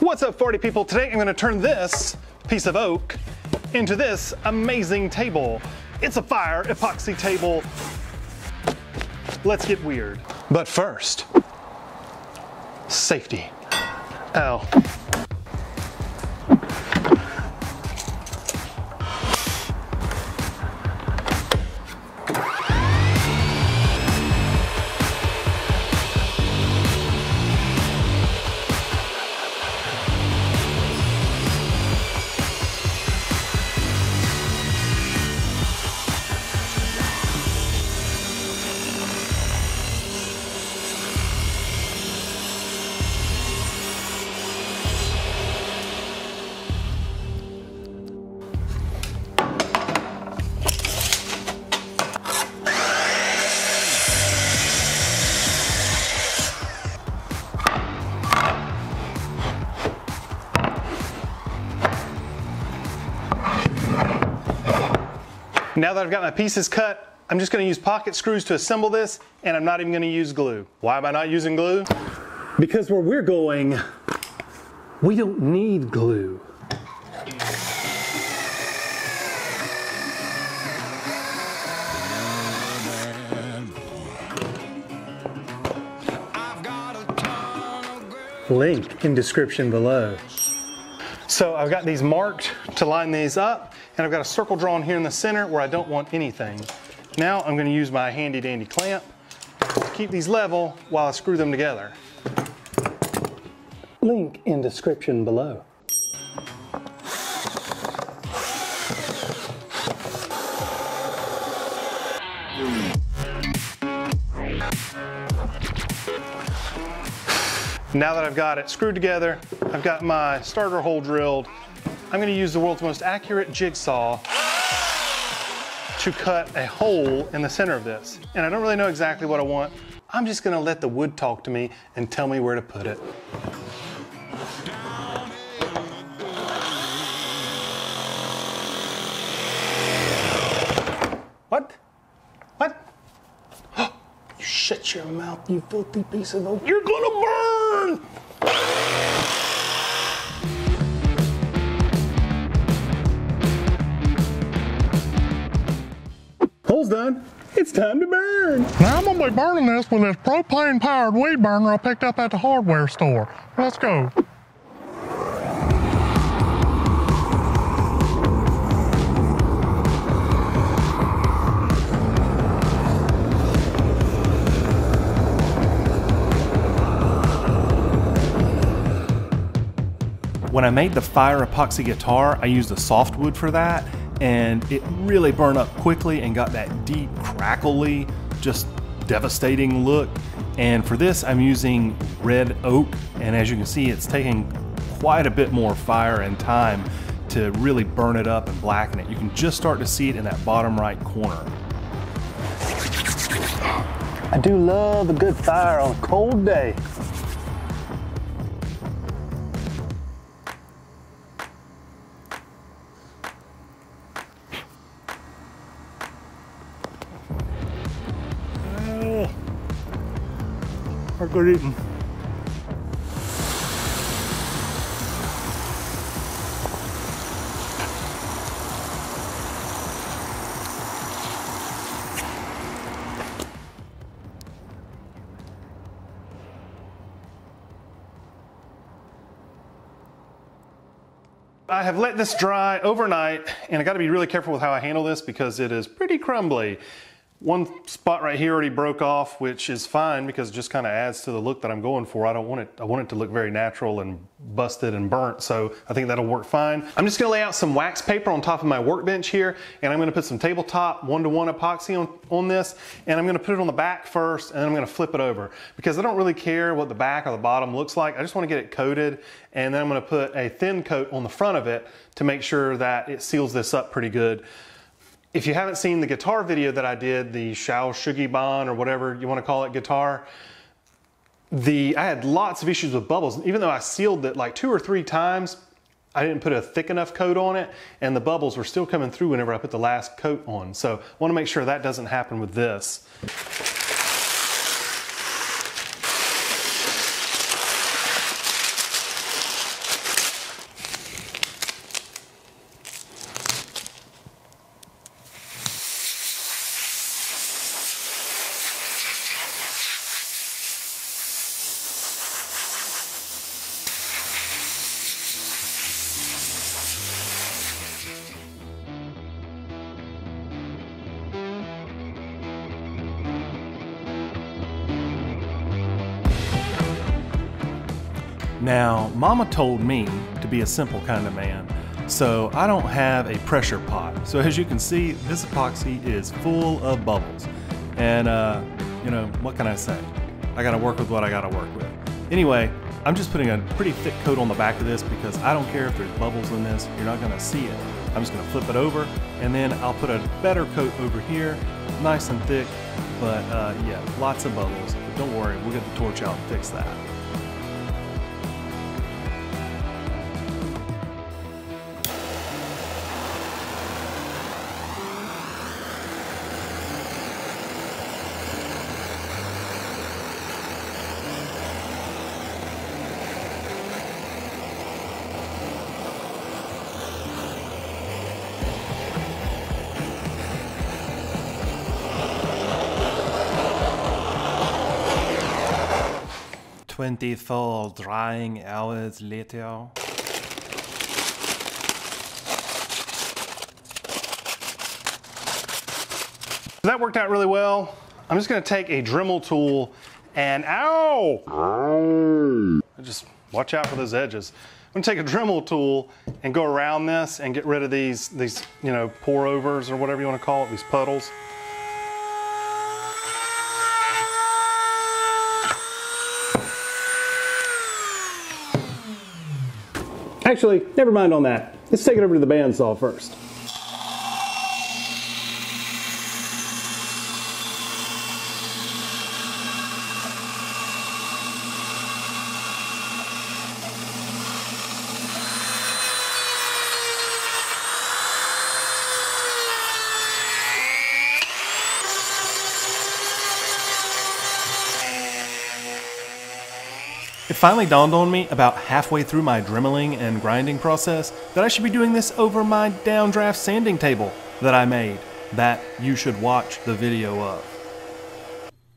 What's up, 40 people? Today I'm gonna turn this piece of oak into this amazing table. It's a fire epoxy table. Let's get weird. But first, safety. Ow. Now that I've got my pieces cut, I'm just gonna use pocket screws to assemble this, and I'm not even gonna use glue. Why am I not using glue? Because where we're going, we don't need glue. Link in description below. So I've got these marked to line these up, and I've got a circle drawn here in the center where I don't want anything. Now I'm gonna use my handy dandy clamp to keep these level while I screw them together. Link in description below. Now that I've got it screwed together, I've got my starter hole drilled. I'm gonna use the world's most accurate jigsaw to cut a hole in the center of this. And I don't really know exactly what I want. I'm just gonna let the wood talk to me and tell me where to put it. What? What? you shut your mouth, you filthy piece of. You're gonna Hole's done. It's time to burn. Now I'm gonna be burning this with this propane powered weed burner I picked up at the hardware store. Let's go. When I made the fire epoxy guitar, I used a softwood for that, and it really burned up quickly and got that deep, crackly, just devastating look. And for this, I'm using red oak, and as you can see, it's taking quite a bit more fire and time to really burn it up and blacken it. You can just start to see it in that bottom right corner. I do love a good fire on a cold day. Or. Mm. I have let this dry overnight, and I gotta be really careful with how I handle this because it is pretty crumbly. One spot right here already broke off, which is fine because it just kind of adds to the look that I'm going for. I don't want it, I want it to look very natural and busted and burnt, so I think that'll work fine. I'm just gonna lay out some wax paper on top of my workbench here, and I'm gonna put some tabletop one-to-one epoxy on, on this, and I'm gonna put it on the back first, and then I'm gonna flip it over. Because I don't really care what the back or the bottom looks like, I just wanna get it coated, and then I'm gonna put a thin coat on the front of it to make sure that it seals this up pretty good. If you haven't seen the guitar video that I did, the Shou Sugi Ban or whatever you want to call it guitar, the I had lots of issues with bubbles. Even though I sealed it like two or three times, I didn't put a thick enough coat on it, and the bubbles were still coming through whenever I put the last coat on. So I want to make sure that doesn't happen with this. Now, Mama told me to be a simple kind of man, so I don't have a pressure pot. So as you can see, this epoxy is full of bubbles. And, uh, you know, what can I say? I gotta work with what I gotta work with. Anyway, I'm just putting a pretty thick coat on the back of this because I don't care if there's bubbles in this, you're not gonna see it. I'm just gonna flip it over and then I'll put a better coat over here, nice and thick, but uh, yeah, lots of bubbles. But don't worry, we'll get the torch out and fix that. Twenty-four drying hours later. That worked out really well. I'm just gonna take a Dremel tool and ow! Just watch out for those edges. I'm gonna take a Dremel tool and go around this and get rid of these, these you know, pour overs or whatever you wanna call it, these puddles. Actually, never mind on that. Let's take it over to the bandsaw first. Finally dawned on me about halfway through my dremeling and grinding process that I should be doing this over my downdraft sanding table that I made, that you should watch the video of.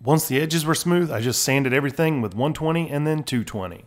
Once the edges were smooth, I just sanded everything with 120 and then 220.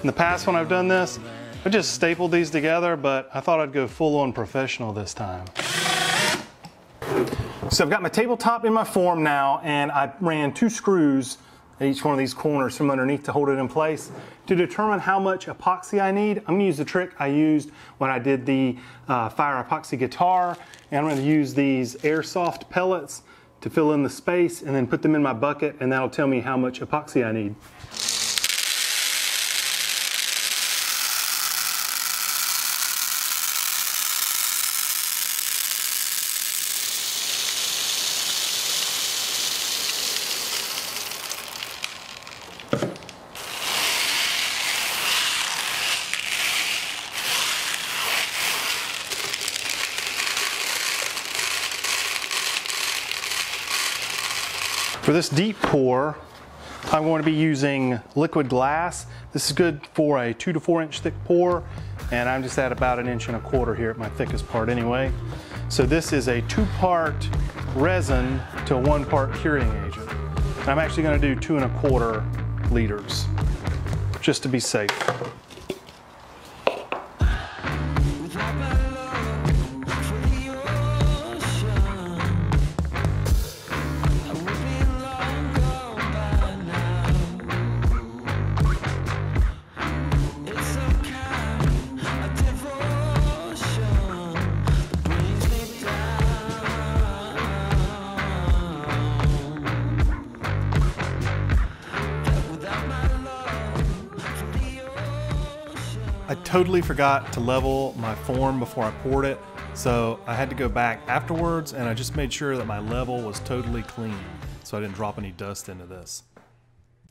In the past when I've done this, I just stapled these together, but I thought I'd go full on professional this time. So I've got my tabletop in my form now, and I ran two screws at each one of these corners from underneath to hold it in place. To determine how much epoxy I need, I'm gonna use the trick I used when I did the uh, fire epoxy guitar, and I'm gonna use these airsoft pellets to fill in the space and then put them in my bucket, and that'll tell me how much epoxy I need. For this deep pour, I'm going to be using liquid glass. This is good for a two to four inch thick pour, and I'm just at about an inch and a quarter here at my thickest part anyway. So this is a two part resin to one part curing agent. I'm actually gonna do two and a quarter liters, just to be safe. Totally forgot to level my form before I poured it, so I had to go back afterwards and I just made sure that my level was totally clean so I didn't drop any dust into this.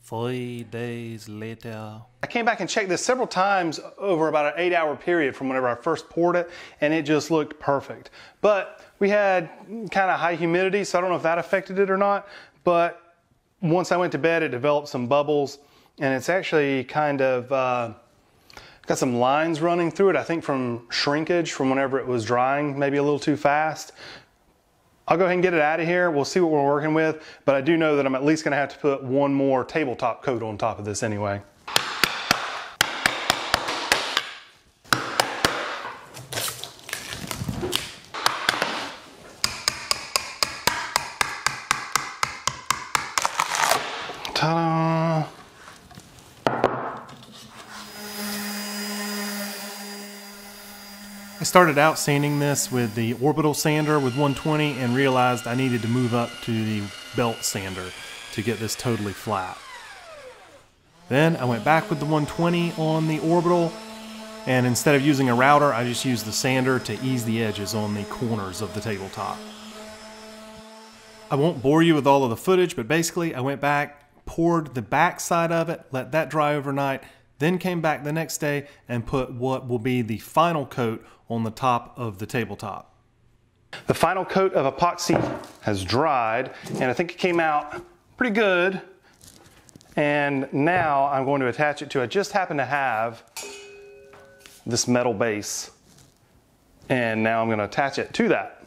Three days later. I came back and checked this several times over about an eight hour period from whenever I first poured it, and it just looked perfect. But we had kind of high humidity, so I don't know if that affected it or not. But once I went to bed, it developed some bubbles, and it's actually kind of uh, got some lines running through it, I think from shrinkage from whenever it was drying, maybe a little too fast. I'll go ahead and get it out of here. We'll see what we're working with, but I do know that I'm at least gonna have to put one more tabletop coat on top of this anyway. I started out sanding this with the orbital sander with 120 and realized I needed to move up to the belt sander to get this totally flat. Then I went back with the 120 on the orbital and instead of using a router, I just used the sander to ease the edges on the corners of the tabletop. I won't bore you with all of the footage, but basically I went back, poured the back side of it, let that dry overnight, then came back the next day and put what will be the final coat on the top of the tabletop. The final coat of epoxy has dried, and I think it came out pretty good. And now I'm going to attach it to, I just happen to have this metal base. And now I'm going to attach it to that.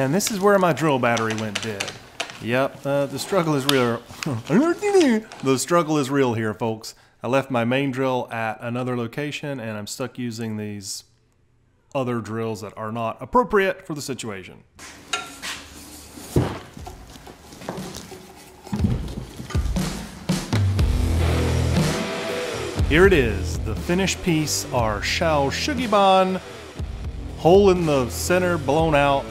And this is where my drill battery went dead. Yep, uh, the struggle is real. the struggle is real here, folks. I left my main drill at another location and I'm stuck using these other drills that are not appropriate for the situation. Here it is, the finished piece, our Shou Sugi Ban, hole in the center blown out,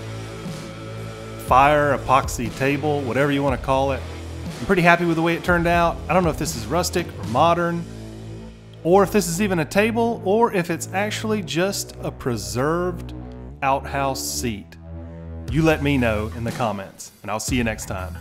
fire, epoxy table, whatever you want to call it. I'm pretty happy with the way it turned out. I don't know if this is rustic or modern, or if this is even a table, or if it's actually just a preserved outhouse seat. You let me know in the comments, and I'll see you next time.